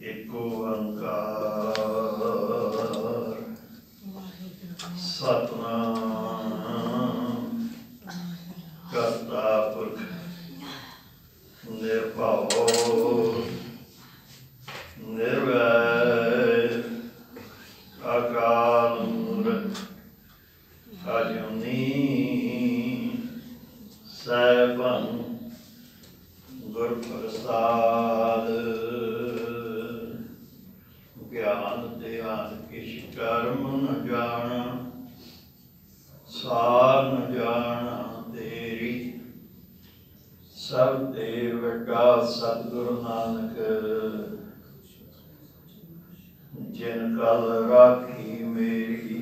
ਇੱਕ ਓੰਕਾਰ। ਸਤਨਾਮ ਕਰਤਾ ਪੁਰਖ। ਨਿਰਭਉ ਨਿਰਵੈਰ ਅਕਾਲ ਮੂਰਤ ਅਜੂਨੀ ਸੈਭੰ ਗੁਰ ਪ੍ਰਸਾਦ ਗਿਆਨ ਧਿਆਨ ਕਿਛ ਕਰਮ ਨ ਜਾਣ ਸਾਰ ਨ ਜਾਣ ਤੇਰੀ ਸਭ ਤੇ ਵੱਡਾ ਸਤਿਗੁਰੂ ਨਾਨਕ ਜਿਨ ਕਲ ਰਾਖੀ ਮੇਰੀ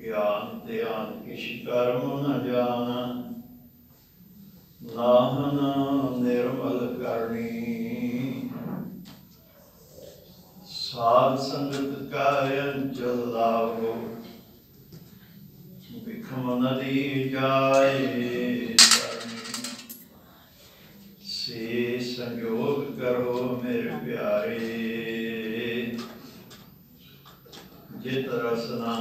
ਗਿਆਨ ਧਿਆਨ ਕਿਛ ਕਰਮ ਨ ਜਾਣ ਨਾਹਨ ਨਿਰਮਲ ਕਰਨੀ। ਸਾਧ ਸੰਗਤ ਕਾਇਨ ਚਲਾਵੋ ਬਿਖਮ ਨਦੀ ਜਾਏ ਸੇ ਸੰਯੋਗ ਕਰੋ ਮੇਰੇ ਪਿਆਰੇ, ਜਿਤ ਰਸਨਾ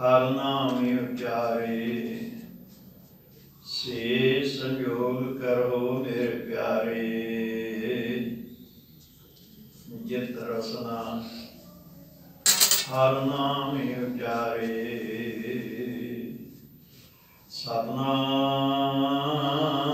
ਹਰ ਨਾਮ ਉਚਾਰੇ। ਸੇ ਸੰਯੋਗ ਕਰੋ ਮੇਰੇ ਪਿਆਰੇ। ਜਿਤ ਰਸਨਾ ਹਰ ਨਾਮ ਉਚਾਰੇ। ਸਤਨਾਮ।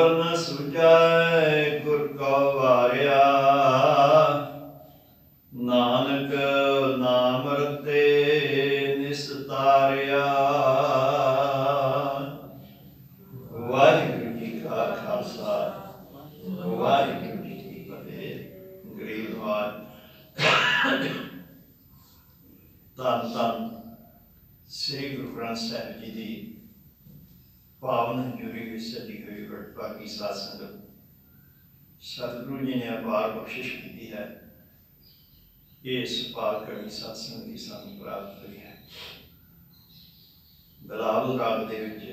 ਅਵਰ ਨ ਸੁਝੈ ਗੁਰ ਕਉ ਵਾਰਿਆ। ਨਾਨਕ ਬਖਸ਼ਿਸ਼ ਕੀਤੀ ਹੈ ਇਸ ਪਾਕ ਕੜੀ ਸਤਸੰਗ ਦੀ ਸਾਨੂੰ ਪ੍ਰਾਪਤ ਹੋਈ ਹੈ ਬਲਾਵਲ ਰਾਗ ਦੇ ਵਿੱਚ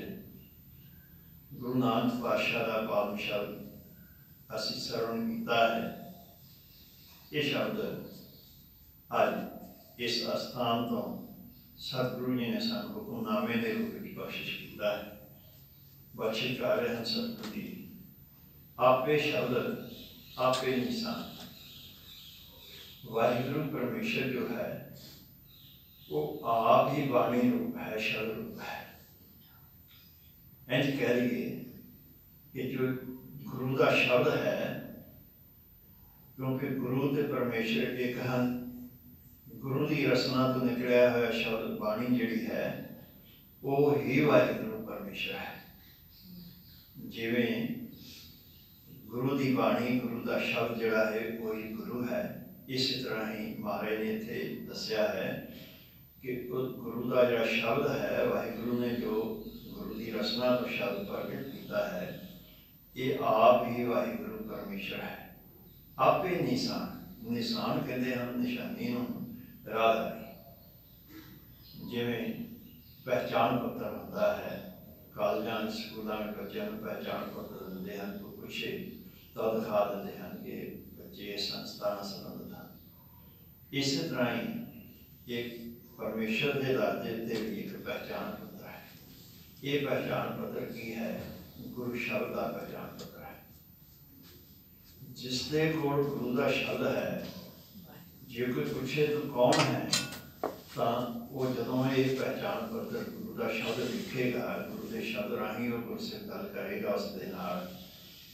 ਗੁਰੂ ਨਾਨਕ ਪਾਤਸ਼ਾਹ ਦਾ ਪਾਵਨ ਸ਼ਬਦ ਅਸੀਂ ਸਰਵਣ ਕੀਤਾ ਹੈ ਇਹ ਸ਼ਬਦ ਅੱਜ ਇਸ ਅਸਥਾਨ ਤੋਂ ਸਤਿਗੁਰੂ ਜੀ ਨੇ ਸਾਨੂੰ ਹੁਕਮਨਾਮੇ ਦੇ ਰੂਪ ਵਿੱਚ ਬਖਸ਼ਿਸ਼ ਕੀਤਾ ਹੈ ਬਖਸ਼ਿਸ਼ ਕਰ ਰਹੇ ਹਨ ਸਤਿਗੁਰੂ ਜੀ ਆਪੇ ਸ਼ਬਦ ਆਪੇ ਨਿਸ਼ਾਨ ਵਾਹਿਗੁਰੂ ਪਰਮੇਸ਼ਰ ਜੋ ਹੈ ਉਹ ਆਪ ਹੀ ਬਾਣੀ ਰੂਪ ਹੈ ਸ਼ਬਦ ਰੂਪ ਹੈ ਇੰਜ ਕਹਿ ਲਈਏ ਕਿ ਜੋ ਗੁਰੂ ਦਾ ਸ਼ਬਦ ਹੈ ਕਿਉਂਕਿ ਗੁਰੂ ਤੇ ਪਰਮੇਸ਼ਰ ਇੱਕ ਹਨ ਗੁਰੂ ਦੀ ਰਸਨਾ ਤੋਂ ਨਿਕਲਿਆ ਹੋਇਆ ਸ਼ਬਦ ਬਾਣੀ ਜਿਹੜੀ ਹੈ ਉਹ ਹੀ ਵਾਹਿਗੁਰੂ ਪਰਮੇਸ਼ਰ ਹੈ ਜਿਵੇਂ ਗੁਰੂ ਦੀ ਬਾਣੀ, ਗੁਰੂ ਦਾ ਸ਼ਬਦ ਜਿਹੜਾ ਹੈ, ਕੋਈ ਗੁਰੂ ਹੈ। ਇਸੇ ਤਰ੍ਹਾਂ ਹੀ ਮਹਾਰਾਜ ਨੇ ਇੱਥੇ ਦੱਸਿਆ ਹੈ ਕਿ ਗੁਰੂ ਦਾ ਜਿਹੜਾ ਸ਼ਬਦ ਹੈ, ਵਾਹਿਗੁਰੂ ਨੇ ਜੋ ਗੁਰੂ ਦੀ ਰਚਨਾ ਤੋਂ ਸ਼ਬਦ ਪ੍ਰਗਟ ਕੀਤਾ ਹੈ, ਇਹ ਆਪ ਹੀ ਵਾਹਿਗੁਰੂ ਪਰਮੇਸ਼ਰ ਹੈ। ਆਪੇ ਨਿਸ਼ਾਨ ਨਿਸ਼ਾਨ ਕਹਿੰਦੇ ਹਨ, ਨਿਸ਼ਾਨੀ ਨੂੰ ਰਾਹ ਜਿਵੇਂ ਪਹਿਚਾਨ ਪੱਤਰ ਹੁੰਦਾ ਹੈ, ਕਾਲਜਾਂ, ਸਕੂਲਾਂ ਵਿੱਚ ਬੱਚਿਆਂ ਨੂੰ ਪਹਿਚਾਨ ਪੱਤਰ ਦਿੰਦੇ ਹਨ ਪੁੱਛੇ ਤਾਂ ਦਿਖਾ ਦਿੰਦੇ ਹਨ ਕਿ ਬੱਚੇ ਇਸ ਸੰਸਥਾ ਨਾਲ ਸੰਬੰਧਿਤ ਹਨ। ਇਸੇ ਤਰ੍ਹਾਂ ਹੀ ਇੱਕ ਪਰਮੇਸ਼ਰ ਦੇ ਰਾਜੇ ਤੇ ਵੀ ਇੱਕ ਪਹਿਚਾਨ ਪੱਤਰ ਹੈ। ਇਹ ਪਹਿਚਾਨ ਪੱਤਰ ਕੀ ਹੈ? ਗੁਰੂ ਸ਼ਬਦ ਦਾ ਪਹਿਚਾਨ ਪੱਤਰ ਹੈ। ਜਿਸ ਦੇ ਕੋਲ ਗੁਰੂ ਦਾ ਸ਼ਬਦ ਹੈ, ਜੇ ਕੋਈ ਪੁੱਛੇ ਤੂੰ ਕੌਣ ਹੈ, ਤਾਂ ਉਹ ਜਦੋਂ ਇਹ ਪਹਿਚਾਨ ਪੱਤਰ ਗੁਰੂ ਦਾ ਸ਼ਬਦ ਲਿਖੇਗਾ, ਗੁਰੂ ਦੇ ਸ਼ਬਦ ਰਾਹੀਂ ਉਹ ਗੁਰਸਿੱਖ ਗੱਲ ਕਰੇਗਾ, ਉਸ ਦੇ ਨਾਲ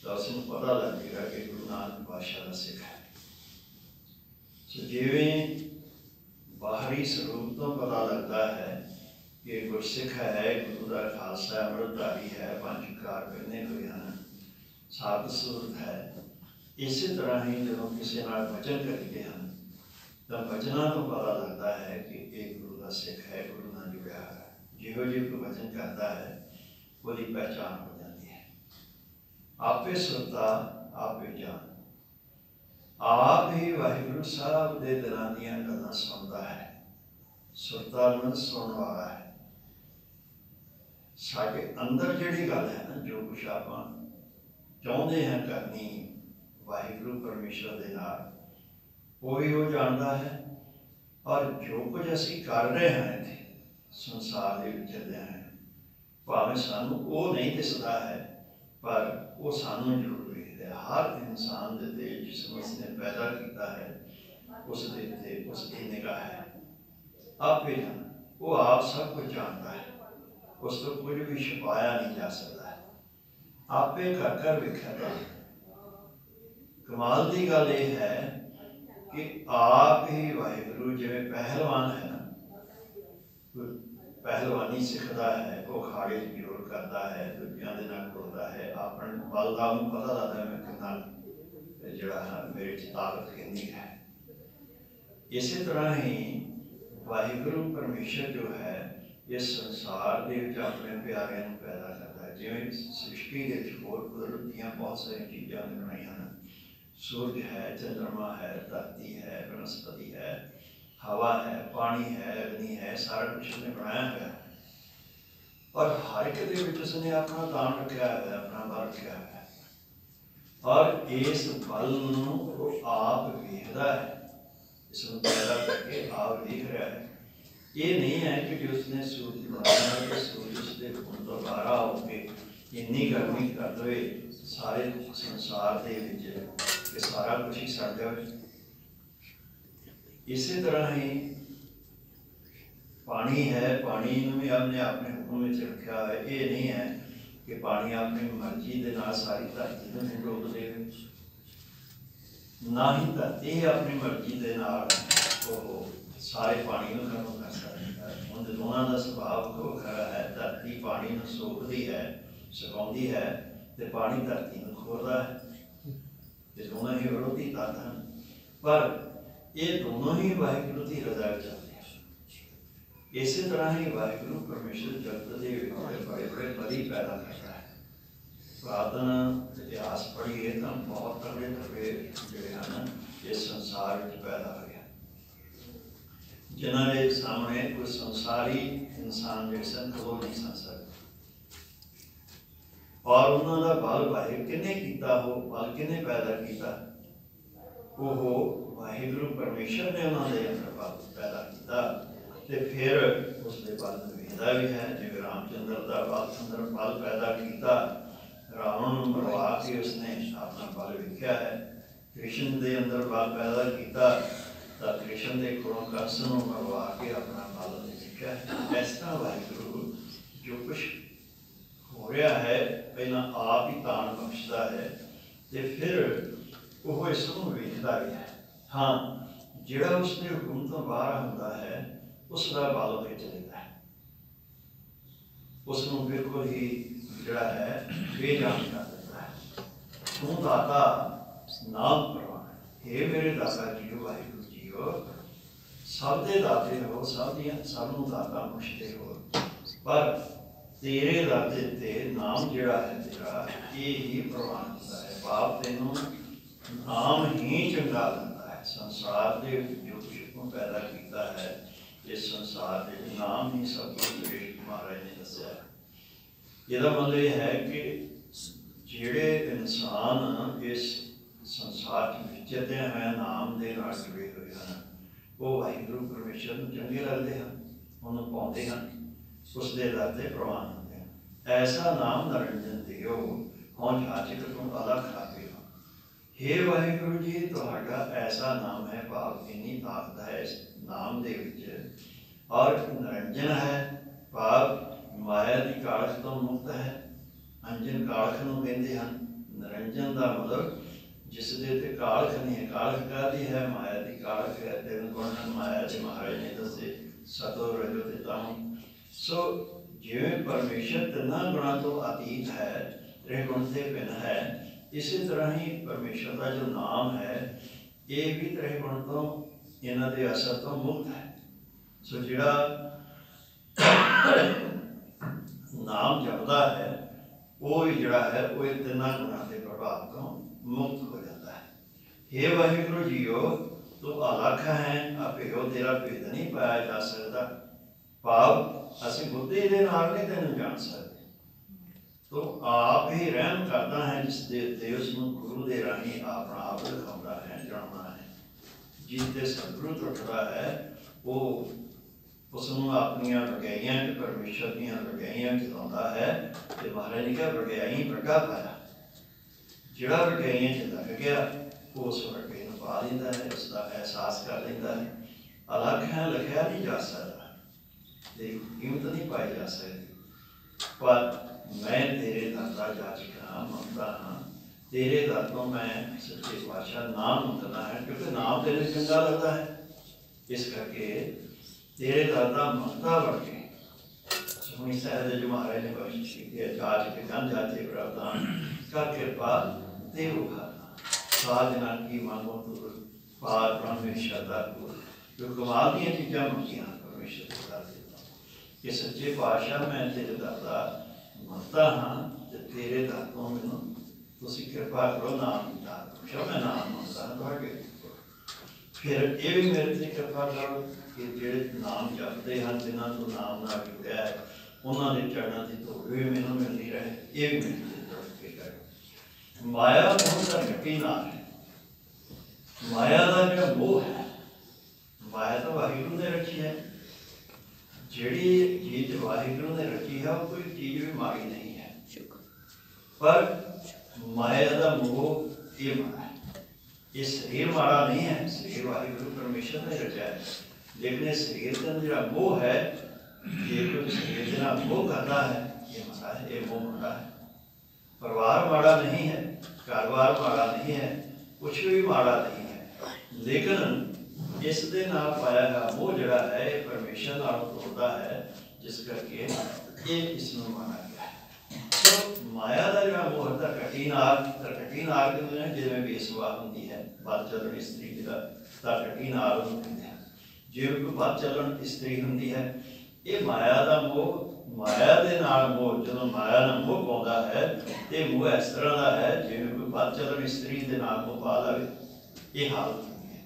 ਤਾਂ ਉਸ ਨੂੰ ਪਤਾ ਲੱਗੇਗਾ ਕਿ ਗੁਰੂ ਨਾਨਕ ਪਾਤਸ਼ਾਹ ਦਾ ਸਿੱਖ ਹੈ। ਸੋ ਜਿਵੇਂ ਬਾਹਰੀ ਸਰੂਪ ਤੋਂ ਪਤਾ ਲੱਗਦਾ ਹੈ ਕਿ ਗੁਰਸਿੱਖ ਹੈ, ਗੁਰੂ ਦਾ ਖਾਲਸਾ ਅੰਮ੍ਰਿਤਧਾਰੀ ਹੈ, ਪੰਜ ਕਾਰ ਪਹਿਨੇ ਹੋਏ ਹਨ, ਸਾਧ ਸੂਰਤ ਹੈ, ਇਸੇ ਤਰ੍ਹਾਂ ਹੀ ਜਦੋਂ ਕਿਸੇ ਨਾਲ ਵਚਨ ਕਰਦੇ ਹਨ, ਤਾਂ ਵਚਨਾਂ ਤੋਂ ਪਤਾ ਲੱਗਦਾ ਹੈ ਕਿ ਇਹ ਗੁਰੂ ਦਾ ਸਿੱਖ ਹੈ, ਗੁਰੂ ਨਾਲ ਜੁੜਿਆ ਹੈ। ਜਿਹੋ ਜਿਹੇ ਕੋਈ ਵਚਨ ਕਰਦਾ ਹੈ, ਉਹਦੀ ਪਹਿਚਾਣ ਆਪੇ ਸੁਰਤਾ ਆਪੇ ਜਾਣ ਆਪ ਹੀ ਵਾਹਿਗੁਰੂ ਸਾਹਿਬ ਦੇ ਦਿਲਾਂ ਦੀਆਂ ਗੱਲਾਂ ਸੁਣਦਾ ਹੈ। ਸੁਰਤਾ ਨੂੰ ਸੁਣਨ ਵਾਲਾ ਹੈ। ਸਾਡੇ ਅੰਦਰ ਜਿਹੜੀ ਗੱਲ ਹੈ ਨਾ, ਜੋ ਕੁਛ ਆਪਾਂ ਚਾਹੁੰਦੇ ਹਾਂ ਕਰਨੀ, ਵਾਹਿਗੁਰੂ ਪਰਮੇਸ਼ਰ ਦੇ ਨਾਲ, ਉਹ ਵੀ ਉਹ ਜਾਣਦਾ ਹੈ। ਔਰ ਜੋ ਕੁਝ ਅਸੀਂ ਕਰ ਰਹੇ ਹਾਂ ਇੱਥੇ, ਸੰਸਾਰ ਦੇ ਵਿੱਚ ਚੱਲਦੇ ਭਾਵੇਂ ਸਾਨੂੰ ਉਹ ਨਹੀਂ ਦਿਸਦਾ ਹੈ ਪਰ ਉਹ ਸਾਨੂੰ ਜ਼ਰੂਰ ਹੈ। ਹਰ ਇਨਸਾਨ ਦੇ ਤੇ ਜਿਸ ਨੂੰ ਉਸਨੇ ਪੈਦਾ ਕੀਤਾ ਹੈ, ਉਸ ਦੇ ਤੇ ਉਸ ਦੀ ਨਿਗਾਹ ਹੈ। ਆਪੇ ਜਾਣ ਉਹ ਆਪ ਸਭ ਕੁਝ ਜਾਣਦਾ ਹੈ। ਉਸ ਤੋਂ ਕੁਝ ਵੀ ਛੁਪਾਇਆ ਨਹੀਂ ਜਾ ਸਕਦਾ ਹੈ। ਆਪੇ ਕਰ ਕਰ ਵੇਖਦਾ ਕਮਾਲ ਦੀ ਗੱਲ ਇਹ ਹੈ ਕਿ ਆਪ ਹੀ ਵਾਹਿਗੁਰੂ ਜਿਵੇਂ ਪਹਿਲਵਾਨ ਹੈ ਨਾ ਪਹਿਲਵਾਨੀ ਸਿੱਖਦਾ ਹੈ ਉਹ ਖਾੜੇ 'ਚ ਕਰਦਾ ਹੈ ਦੂਜਿਆਂ ਦੇ ਨਾਲ ਖੋਲਦਾ ਹੈ ਆਪਣੇ ਬਲ ਦਾ ਨੂੰ ਪਤਾ ਲੱਗਦਾ ਹੈ ਮੈਂ ਕਿੰਨਾ ਜਿਹੜਾ ਹੈ ਮੇਰੇ 'ਚ ਤਾਕਤ ਕਿੰਨੀ ਹੈ ਇਸੇ ਤਰ੍ਹਾਂ ਹੀ ਵਾਹਿਗੁਰੂ ਪਰਮੇਸ਼ਰ ਜੋ ਹੈ ਇਸ ਸੰਸਾਰ ਦੇ ਵਿੱਚ ਆਪਣੇ ਪਿਆਰਿਆਂ ਨੂੰ ਪੈਦਾ ਕਰਦਾ ਹੈ ਜਿਵੇਂ ਸ੍ਰਿਸ਼ਟੀ ਦੇ ਵਿੱਚ ਹੋਰ ਕੁਦਰਤ ਦੀਆਂ ਬਹੁਤ ਸਾਰੀਆਂ ਚੀਜ਼ਾਂ ਨੇ ਬਣਾਈਆਂ ਹਨ ਸੂਰਜ ਹੈ ਚੰਦਰਮਾ ਹੈ ਧਰਤੀ ਹੈ ਬਨਸਪਤੀ ਹੈ ਹਵਾ ਹੈ ਪਾਣੀ ਹੈ ਅਗਨੀ ਹੈ ਸਾਰਾ ਕੁਝ ਉਸਨੇ ਬਣਾਇਆ ਹੋਇਆ ਹੈ ਔਰ ਹਰ ਇੱਕ ਦੇ ਵਿੱਚ ਉਸਨੇ ਆਪਣਾ ਦਾਨ ਰੱਖਿਆ ਹੈ, ਆਪਣਾ ਬਲ ਰੱਖਿਆ ਹੈ। ਔਰ ਇਸ ਬਲ ਨੂੰ ਉਹ ਆਪ ਵੇਖਦਾ ਹੈ, ਇਸ ਨੂੰ ਪੈਦਾ ਕਰਕੇ ਆਪ ਵੇਖ ਰਿਹਾ ਹੈ। ਇਹ ਨਹੀਂ ਹੈ ਕਿ ਜੋ ਉਸਨੇ ਸੂਰਜ ਬਣਾਇਆ ਕਿ ਸੂਰਜ ਉਸਦੇ ਖੂਨ ਤੋਂ ਬਾਹਰ ਹੋ ਕੇ ਇੰਨੀ ਗਰਮੀ ਕਰ ਦੇਵੇ ਸਾਰੇ ਸੰਸਾਰ ਦੇ ਵਿੱਚ ਕਿ ਸਾਰਾ ਕੁਝ ਹੀ ਸੜ ਜਾਵੇ। ਇਸੇ ਤਰ੍ਹਾਂ ਹੀ ਪਾਣੀ ਹੈ, ਪਾਣੀ ਨੂੰ ਵੀ ਆਪਨੇ ਆਪਣੇ ਹੁਕਮ ਵਿੱਚ ਰੱਖਿਆ ਹੈ ਇਹ ਨਹੀਂ ਹੈ ਕਿ ਪਾਣੀ ਆਪਣੀ ਮਰਜ਼ੀ ਦੇ ਨਾਲ ਸਾਰੀ ਧਰਤੀ ਨੂੰ ਨਹੀਂ ਰੋਕ ਦੇਵੇ। ਨਾ ਹੀ ਧਰਤੀ ਆਪਣੀ ਮਰਜ਼ੀ ਦੇ ਨਾਲ ਉਹ ਸਾਰੇ ਪਾਣੀ ਨੂੰ ਖਤਮ ਕਰ ਸਕਦੀ ਹੈ। ਉਹਦੇ ਦੋਨਾਂ ਦਾ ਸੁਭਾਅ ਕੋ ਹੈ, ਧਰਤੀ ਪਾਣੀ ਨੂੰ ਸੋਖਦੀ ਹੈ ਸੁਕਾਉਂਦੀ ਹੈ ਤੇ ਪਾਣੀ ਧਰਤੀ ਨੂੰ ਖੋਰਦਾ ਹੈ। ਇਹ ਦੋਨਾਂ ਹੀ ਵਿਰੋਧੀ ਤੱਤ ਹਨ। ਪਰ ਇਹ ਦੋਨੋਂ ਹੀ ਵਾਹਿਗੁਰੂ ਦੀ ਰਜ਼ਾ ਵਿੱਚ ਇਸੇ ਤਰ੍ਹਾਂ ਹੀ ਵਾਹਿਗੁਰੂ ਪਰਮੇਸ਼ਰ ਜਗਤ ਦੇ ਵਿੱਚ ਬੜੇ ਬੜੇ ਬਲੀ ਪੈਦਾ ਕਰਦਾ ਹੈ। ਪ੍ਰਾਰਥਨਾ ਇਤਿਹਾਸ ਪੜ੍ਹੀਏ ਤਾਂ ਬਹੁਤ ਤਗੜੇ ਤਗੜੇ ਜਿਹੜੇ ਹਨ, ਇਸ ਸੰਸਾਰ ਵਿੱਚ ਪੈਦਾ ਹੋਏ ਜਿਨ੍ਹਾਂ ਦੇ ਸਾਹਮਣੇ ਕੋਈ ਸੰਸਾਰੀ ਇਨਸਾਨ ਜਿਹੜੇ ਸਨ, ਉਹ ਨਹੀਂ ਸਨ ਸਕਦੇ। ਔਰ ਉਹਨਾਂ ਦਾ ਬਲ ਵਾਹਿਗੁਰੂ ਕਿਨੇ ਕੀਤਾ ਹੋ ਬਲ ਕਿਨੇ ਪੈਦਾ ਕੀਤਾ? ਉਹ ਵਾਹਿਗੁਰੂ ਪਰਮੇਸ਼ਰ ਨੇ ਉਹਨਾਂ ਦੇ ਅੰਦਰ ਬਲ ਪੈਦਾ ਕੀਤਾ। ਤੇ ਫਿਰ ਉਸ ਦੇ ਬਲ ਨੂੰ ਵੇਖਦਾ ਵੀ ਹੈ, ਜਿਵੇਂ ਰਾਮਚੰਦਰ ਦਾ ਬਲ ਅੰਦਰ ਬਲ ਪੈਦਾ ਕੀਤਾ, ਰਾਵਣ ਨੂੰ ਮਰਵਾ ਕੇ ਉਸਨੇ ਆਪਣਾ ਬਲ ਵੇਖਿਆ ਹੈ ਕ੍ਰਿਸ਼ਨ ਦੇ ਅੰਦਰ ਬਲ ਪੈਦਾ ਕੀਤਾ, ਤਾਂ ਕ੍ਰਿਸ਼ਨ ਦੇ ਕੋਲੋਂ ਕੰਸ ਨੂੰ ਮਰਵਾ ਕੇ ਆਪਣਾ ਬਲ ਵੇਖਿਆ ਹੈ। ਇਸ ਤਰ੍ਹਾਂ ਵਾਹਿਗੁਰੂ ਜੋ ਕੁਛ ਹੋ ਰਿਹਾ ਹੈ, ਪਹਿਲਾਂ ਆਪ ਹੀ ਤਾਣ ਬਖਸ਼ਦਾ ਹੈ ਤੇ ਫਿਰ ਉਹ ਇਸ ਨੂੰ ਵੇਖਦਾ ਵੀ ਹੈ ਹਾਂ, ਜਿਹੜਾ ਉਸ ਹੁਕਮ ਤੋਂ ਬਾਹਰ ਹੁੰਦਾ ਹੈ ਉਸ ਦਾ ਬਲ ਖਿੱਚ ਲੈਂਦਾ ਹੈ। ਉਸ ਨੂੰ ਬਿਲਕੁਲ ਹੀ ਜਿਹੜਾ ਹੈ ਬੇਜਾਨ ਕਰ ਦਿੰਦਾ ਹੈ। ਤੂੰ ਦਾਤਾ, ਨਾਮ ਪ੍ਰਵਾਨ ਇਹ ਮੇਰੇ ਦਾਤਾ ਜੀਓ ਵਾਹਿਗੁਰੂ ਜੀਓ ਸਭ ਦੇ ਦਾਤੇ ਹੋ, ਸਭ ਦੀਆਂ, ਸਭ ਨੂੰ ਦਾਤਾ ਮੁਸ਼ਤੇ ਹੋ। ਪਰ ਤੇਰੇ ਦਾਤੇ ਤੇ ਨਾਮ ਜਿਹੜਾ ਹੈ ਤੇਰਾ, ਇਹ ਹੀ ਪ੍ਰਵਾਨ ਹੁੰਦਾ ਹੈ। ਬਾਪ ਤੈਨੂੰ ਨਾਮ ਹੀ ਚੰਗਾ ਲੱਗਦਾ ਹੈ। ਸੰਸਾਰ ਦੇ ਜੋ ਕੁਝ ਨੂੰ ਪੈਦਾ ਕੀਤਾ ਹੈ ਇਸ ਸੰਸਾਰ ਦੇ ਵਿੱਚ ਨਾਮ ਹੀ ਸਭ ਤੋਂ ਸ੍ਰੇਸ਼ਟ ਮਹਾਰਾਜ ਨੇ ਦੱਸਿਆ। ਹੈ ਇਹਦਾ ਮਤਲਬ ਇਹ ਹੈ ਕਿ ਜਿਹੜੇ ਇਨਸਾਨ ਇਸ ਸੰਸਾਰ 'ਚ ਵਿਚਰਦੇ ਹੋਏ ਨਾਮ ਦੇ ਨਾਲ ਜੁੜੇ ਹੋਏ ਹਨ ਉਹ ਵਾਹਿਗੁਰੂ ਪਰਮੇਸ਼ਰ ਨੂੰ ਚੰਗੇ ਲੱਗਦੇ ਹਨ, ਉਹਨੂੰ ਪਾਉਂਦੇ ਹਨ ਉਸ ਦੇ ਦਰ ਪ੍ਰਵਾਨ ਹੁੰਦੇ ਹਨ। ਐਸਾ ਨਾਮ ਨਰਿੰਦਰ ਦਿਓ, ਹੁਣ ਜਾਚਕ ਤੋਂ ਅਲੱਗ ਖਾਤੇ ਹੋ ਹੇ ਵਾਹਿਗੁਰੂ ਜੀ, ਤੁਹਾਡਾ ਐਸਾ ਨਾਮ ਹੈ, ਭਾਵ ਇੰਨੀ ਤਾਕਤ ਹੈ ਨਾਮ ਦੇ ਵਿੱਚ ਔਰ ਨਿਰੰਜਨ ਹੈ, ਭਾਵ ਮਾਇਆ ਦੀ ਕਾਲਖ ਤੋਂ ਮੁਕਤ ਹੈ। ਅੰਜਨ ਕਾਲਖ ਨੂੰ ਕਹਿੰਦੇ ਹਨ। ਨਿਰੰਜਨ ਦਾ ਮਤਲਬ ਜਿਸ ਦੇ ਤੇ ਕਾਲਖ ਨਹੀਂ ਹੈ, ਕਾਲਖ ਕਾਦੀ ਹੈ? ਮਾਇਆ ਦੀ ਕਾਲਖ ਹੈ। ਤਿੰਨ ਗੁਣ ਮਾਇਆ ਦੇ ਮਹਾਰਾਜ ਨੇ ਦੱਸੇ ਸਤੋ ਰਜੋ ਤੇ ਤਮ ਸੋ ਜਿਵੇਂ ਪਰਮੇਸ਼ਰ ਤਿੰਨਾਂ ਗੁਣਾਂ ਤੋਂ ਅਤੀਤ ਹੈ, ਤ੍ਰਿਗੁਣ ਦੇ ਤੇ ਭਿੰਨ ਹੈ, ਇਸੇ ਤਰ੍ਹਾਂ ਹੀ ਪਰਮੇਸ਼ਰ ਦਾ ਜੋ ਨਾਮ ਹੈ, ਇਹ ਵੀ ਤ੍ਰਿਗੁਣ ਤੋਂ ਇਹਨਾਂ ਦੇ ਅਸਰ ਤੋਂ ਮੁਕਤ ਹੈ। ਸੋ ਜਿਹੜਾ ਨਾਮ ਜਪਦਾ ਹੈ, ਉਹ ਹੀ ਜਿਹੜਾ ਹੈ, ਉਹ ਇਹ ਤਿੰਨਾਂ ਗੁਣਾਂ ਦੇ ਪ੍ਰਭਾਵ ਤੋਂ ਮੁਕਤ ਹੋ ਜਾਂਦਾ ਹੈ। हे ਵਾਹਿਗੁਰੂ ਜੀਓ, ਤੂੰ ਅਲੱਖ ਹੈ, ਆਪੇ ਉਹ ਤੇਰਾ ਭੇਦ ਨਹੀਂ ਪਾਇਆ ਜਾ ਸਕਦਾ। ਭਾਵ, ਅਸੀਂ ਬੁੱਧੀ ਦੇ ਨਾਲ ਨਹੀਂ ਤੈਨੂੰ ਜਾਣ ਸਕਦੇ। ਤੂੰ ਆਪ ਹੀ ਰਹਿਮ ਕਰਦਾ ਹੈ, ਜਿਸ ਦੇ ਉੱਤੇ ਉਸ ਨੂੰ ਗੁਰੂ ਦੇ ਰਾਹੀਂ ਆਪਣਾ ਆਪ ਦਿਖਾਉਂਦਾ ਜਿਸ ਦੇ ਸਤਿਗੁਰੂ ਟੁੱਟਦਾ ਹੈ ਉਹ ਉਸ ਨੂੰ ਆਪਣੀਆਂ ਵਗਾਈਆਂ ਤੇ ਪਰਮੇਸ਼ਰ ਦੀਆਂ ਵਗਾਈਆਂ ਚਲਾਉਂਦਾ ਹੈ ਤੇ ਮਹਾਰਾਜ ਨੇ ਕਿਹਾ ਵਗਾਈ ਪ੍ਰਗਾ ਪਾਇਆ ਜਿਹੜਾ ਵਗਾਈਆਂ ਚ ਲੱਗ ਗਿਆ ਉਹ ਉਸ ਵਰਗੇ ਨੂੰ ਪਾ ਲੈਂਦਾ ਹੈ ਉਸ ਦਾ ਅਹਿਸਾਸ ਕਰ ਲੈਂਦਾ ਹੈ ਅਲੱਗ ਹੈ ਲਿਖਿਆ ਨਹੀਂ ਜਾ ਸਕਦਾ ਤੇ ਕੀਮਤ ਨਹੀਂ ਪਾਈ ਜਾ ਸਕਦੀ ਪਰ ਮੈਂ ਤੇਰੇ ਦਰ ਦਾ ਜਾਚਕ ਹਾਂ ਮੰਗਦਾ ਹਾਂ ਤੇਰੇ ਦਰ ਤੋਂ ਮੈਂ ਸੱਚੇ ਪਾਤਸ਼ਾਹ ਨਾਮ ਮੰਗਦਾ ਹੈ ਕਿਉਂਕਿ ਨਾਮ ਤੇਰੇ ਚੰਗਾ ਲੱਗਦਾ ਹੈ ਇਸ ਕਰਕੇ ਤੇਰੇ ਦਰ ਦਾ ਮੰਗਦਾ ਬਣ ਕੇ ਸੁਣੀ ਸਾਹਿਬ ਦੇ ਜੋ ਮਹਾਰਾਜ ਨੇ ਬਖਸ਼ਿਸ਼ ਕੀਤੀ ਹੈ ਜਾਚ ਕੇ ਗੰਧ ਜਾਤੇ ਪ੍ਰਭਾਨ ਕਰ ਕਿਰਪਾ ਤੇ ਉਖਾ ਸਾਧ ਨਾਲ ਕੀ ਮੰਗੋ ਤੂੰ ਪਾਰ ਬ੍ਰਹਮ ਸ਼ਰਦਾ ਕੋ ਜੋ ਕਮਾਲ ਦੀਆਂ ਚੀਜ਼ਾਂ ਮੰਗੀਆਂ ਪਰਮੇਸ਼ਰ ਦੇ ਦਰ ਦੇ ਤੋਂ ਕਿ ਸੱਚੇ ਪਾਤਸ਼ਾਹ ਮੈਂ ਤੇਰੇ ਦਰ ਤੁਸੀਂ ਕਿਰਪਾ ਕਰੋ ਨਾਮ ਦਾ ਬਖਸ਼ੋ ਮੈਂ ਨਾਮ ਮੰਗਦਾ ਤੁਹਾਡੇ। ਫਿਰ ਇਹ ਵੀ ਮੇਰੇ ਤੇ ਕਿਰਪਾ ਕਰੋ ਕਿ ਜਿਹੜੇ ਨਾਮ ਜਪਦੇ ਹਨ ਜਿਨ੍ਹਾਂ ਤੋਂ ਨਾਮ ਨਾਲ ਜੁੜਿਆ ਹੈ ਉਹਨਾਂ ਦੇ ਚਰਨਾਂ ਦੀ ਧੂੜ ਵੀ ਮੈਨੂੰ ਮਿਲਦੀ ਰਹੇ ਇਹ ਵੀ ਮੈਨੂੰ ਤੇ ਜੁੜ ਕੇ ਕਰੇ ਮਾਇਆ ਦਾ ਕੱਟੀ ਨਾਲ ਹੈ ਮਾਇਆ ਦਾ ਜਿਹੜਾ ਮੋਹ ਹੈ ਮਾਇਆ ਤਾਂ ਵਾਹਿਗੁਰੂ ਨੇ ਰੱਖੀ ਹੈ ਜਿਹੜੀ ਚੀਜ਼ ਵਾਹਿਗੁਰੂ ਨੇ ਰੱਖੀ ਹੈ ਉਹ ਕੋਈ ਚੀਜ਼ ਵੀ ਮਾੜੀ ਨਹੀਂ ਹੈ ਪਰ ਮਾਇਆ ਦਾ ਮੋਹ ਇਹ ਮਾੜਾ ਹੈ ਇਹ ਸਰੀਰ ਮਾੜਾ ਨਹੀਂ ਹੈ ਸਰੀਰ ਵਾਹਿਗੁਰੂ ਪਰਮੇਸ਼ਰ ਨੇ ਰਚਿਆ ਹੈ ਲੇਕਿਨ ਇਹ ਸਰੀਰ ਦਾ ਜਿਹੜਾ ਮੋਹ ਹੈ ਜੇ ਕੋਈ ਸਰੀਰ ਦੇ ਨਾਲ ਮੋਹ ਕਰਦਾ ਹੈ ਇਹ ਮਾੜਾ ਹੈ ਇਹ ਮੋਹ ਮਾੜਾ ਹੈ ਪਰਿਵਾਰ ਮਾੜਾ ਨਹੀਂ ਹੈ ਘਰ-ਬਾਰ ਮਾੜਾ ਨਹੀਂ ਹੈ ਕੁਛ ਵੀ ਮਾੜਾ ਨਹੀਂ ਹੈ ਲੇਕਿਨ ਇਸ ਦੇ ਨਾਲ ਪਾਇਆ ਹੋਇਆ ਮੋਹ ਜਿਹੜਾ ਹੈ ਇਹ ਪਰਮੇਸ਼ਰ ਨਾਲ ਤੋੜਦਾ ਹੈ ਜਿਸ ਕਰਕੇ ਇਹ ਇਸ ਨੂੰ ਮਾਨਾ ਗਿਆ ਹੈ ਸੋ ਮਾਇਆ ਦਾ ਜਿਹੜਾ ਮੋਹ ਦਾ ਕਠਿਨ ਆਗ ਕਠਿਨ ਆਗ ਦੇ ਵਿੱਚ ਜਿਵੇਂ ਬੇਸਵਾ ਹੁੰਦੀ ਹੈ ਬਾਤ ਚੱਲਣ ਇਸਤਰੀ ਦਾ, ਤਾਂ ਕਠਿਨ ਆਗ ਨੂੰ ਕਹਿੰਦੇ ਹਨ। ਜਿਵੇਂ ਕੋਈ ਬਾਤ ਚੱਲਣ ਇਸਤਰੀ ਹੁੰਦੀ ਹੈ, ਇਹ ਮਾਇਆ ਦਾ ਮੋਹ, ਮਾਇਆ ਦੇ ਨਾਲ ਮੋਹ, ਜਦੋਂ ਮਾਇਆ ਨਾਲ ਮੋਹ ਪਾਉਂਦਾ ਹੈ, ਤੇ ਮੋਹ ਇਸ ਤਰ੍ਹਾਂ ਦਾ ਹੈ, ਜਿਵੇਂ ਕੋਈ ਬਾਤ ਚੱਲਣ ਇਸਤਰੀ ਦੇ ਨਾਲ ਮੋਹ ਪਾ ਲਵੇ, ਇਹ ਹਾਲਤ ਹੁੰਦੀ ਹੈ।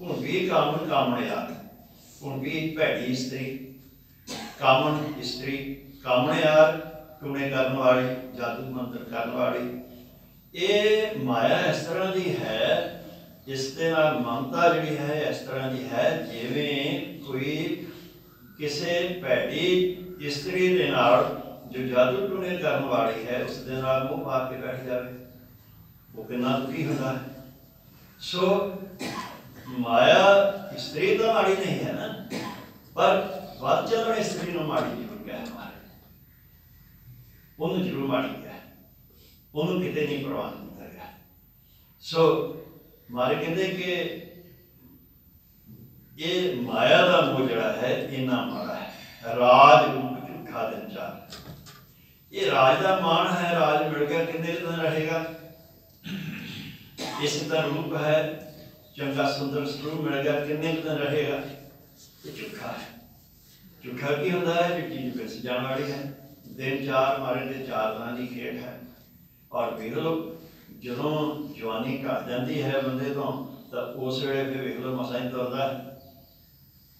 ਹੁਣ ਵੀ ਕਾਮਨ ਕਾਮਣੇ ਆ ਹੁਣ ਵੀ ਭੈੜੀ ਇਸਤਰੀ, ਕਾਮਨ ਇਸਤਰੀ ਕਾਮਣਿਆਰ ਟੂਣੇ ਕਰਨ ਵਾਲੀ, ਜਾਦੂ ਮੰਤਰ ਕਰਨ ਵਾਲੀ। ਇਹ ਮਾਇਆ ਇਸ ਤਰ੍ਹਾਂ ਦੀ ਹੈ ਇਸ ਦੇ ਨਾਲ ਮਮਤਾ ਜਿਹੜੀ ਹੈ, ਇਸ ਤਰ੍ਹਾਂ ਦੀ ਹੈ, ਜਿਵੇਂ ਕੋਈ ਕਿਸੇ ਭੈੜੀ ਇਸਤਰੀ ਦੇ ਨਾਲ ਜੋ ਜਾਦੂ ਟੂਣੇ ਕਰਨ ਵਾਲੀ ਹੈ, ਉਸ ਦੇ ਨਾਲ ਮੂੰਹ ਪਾ ਕੇ ਬੈਠ ਜਾਵੇ। ਉਹ ਕਿੰਨਾ ਦੁਖੀ ਹੁੰਦਾ ਹੈ। ਸੋ ਮਾਇਆ ਇਸਤਰੀ ਤਾਂ ਮਾੜੀ ਨਹੀਂ ਹੈ ਨਾ, ਪਰ ਵੱਧ ਚੱਲਣ ਇਸਤਰੀ ਨੂੰ ਮਾੜੀ ਜ਼ਰੂਰ ਕਹਿ ਮਾਰੇ ਉਹਨੂੰ ਜ਼ਰੂਰ ਮਾੜੀ ਹੈ ਉਹਨੂੰ ਕਿਤੇ ਨਹੀਂ ਪ੍ਰਵਾਨ ਕੀਤਾ ਗਿਆ ਸੋ ਮਾਰੇ ਕਹਿੰਦੇ ਕਿ ਇਹ ਮਾਇਆ ਦਾ ਮੋਹ ਜਿਹੜਾ ਹੈ ਇੰਨਾ ਮਾੜਾ ਹੈ ਰਾਜ ਰੂਪ ਝੂਠਾ ਦਿਨ ਚਾਰ ਇਹ ਰਾਜ ਦਾ ਮਾਣ ਹੈ ਰਾਜ ਮਿਲ ਗਿਆ ਕਿੰਨੇ ਦਿਨ ਰਹੇਗਾ ਇਸ ਦਾ ਰੂਪ ਹੈ ਚੰਗਾ ਸੁੰਦਰ ਸਰੂਪ ਮਿਲ ਗਿਆ ਕਿੰਨੇ ਦਿਨ ਰਹੇਗਾ ਇਹ ਝੂਠਾ ਹੈ ਝੂਠਾ ਕੀ ਹੁੰਦਾ ਹੈ ਕਿ ਚੀਜ਼ ਵਿੱਚ ਜਾਣ ਵਾਲੀ ਹੈ ਦਿਨ ਚਾਰ ਮਾਰੇ ਦੇ ਚਾਰ ਦੀ ਖੇਡ ਹੈ। ਔਰ ਵੇਖ ਜਦੋਂ ਜਵਾਨੀ ਘਟ ਜਾਂਦੀ ਹੈ ਬੰਦੇ ਤੋਂ, ਤਾਂ ਉਸ ਵੇਲੇ ਫਿਰ ਵੇਖ ਲਓ ਮਸਾਂ ਹੀ ਤੁਰਦਾ ਹੈ।